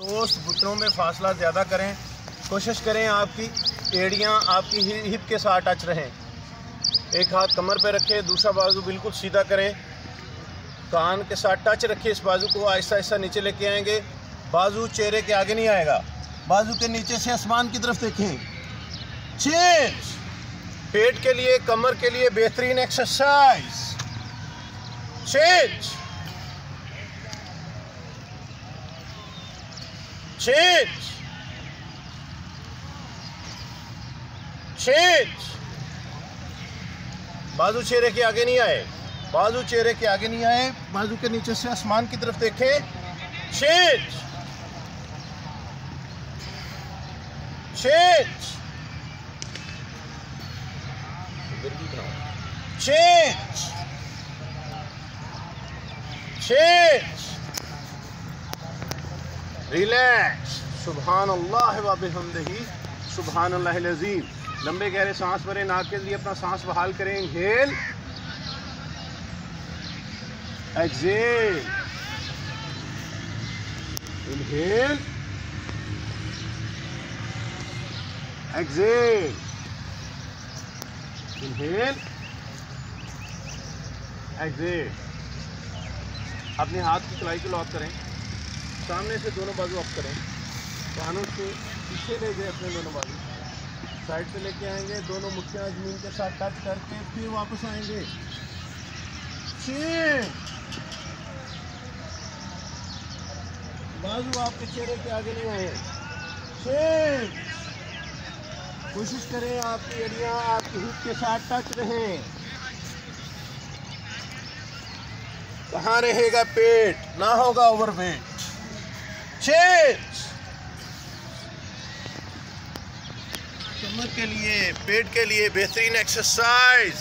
दोस्त घुटनों में फासला ज़्यादा करें, कोशिश करें आपकी एड़ियाँ आपकी हिप के साथ टच रहें। एक हाथ कमर पर रखें, दूसरा बाजू बिल्कुल सीधा करें। कान के साथ टच रखिए, इस बाजू को आहिस्ता आहिस्ता नीचे लेके आएँगे। बाजू चेहरे के आगे नहीं आएगा, बाजू के नीचे से आसमान की तरफ़ देखें। चेंज पेट के लिए, कमर के लिए बेहतरीन एक्सरसाइज चेंज चेंज चेंज बाजू चेहरे के आगे नहीं आए। बाजू चेहरे के आगे नहीं आए। बाजू के नीचे से आसमान की तरफ़ देखें। Change change change change relax सुबहान अल्लाह व बिहमदिही सुबहान अल्लाह अजीम लंबे गहरे सांस भरें, नाक के लिए अपना सांस बहाल करें inhale exhale inhale exhale inhale exhale अपने हाथ की कलाई को लॉक करें। सामने से दोनों बाजू अप करें। कानों से पीछे ले जाए अपने दोनों बाजू। साइड पे लेके आएँगे, दोनों मुठ्ठियाँ ज़मीन के साथ टच करके फिर वापस आएँगे। बाजू आपके चेहरे के आगे नहीं आए। कोशिश करें आपकी एरिया आपकी हिप के साथ टच रहे। कहाँ रहेगा पेट? ना होगा ओवरवेट चेंज कमर के लिए पेट के लिए बेहतरीन एक्सरसाइज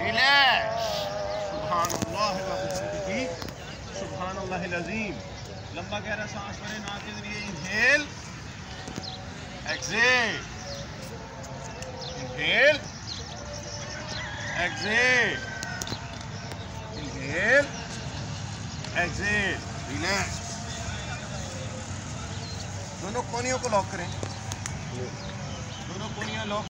रिलैक्स सुबहान अल्लाह अजीम लंबा गहरा सांस भरे नाक के ज़रिए inhale exhale inhale exhale inhale exhale relax दोनों कोनियों को लॉक करें। दोनों कोनियाँ लॉक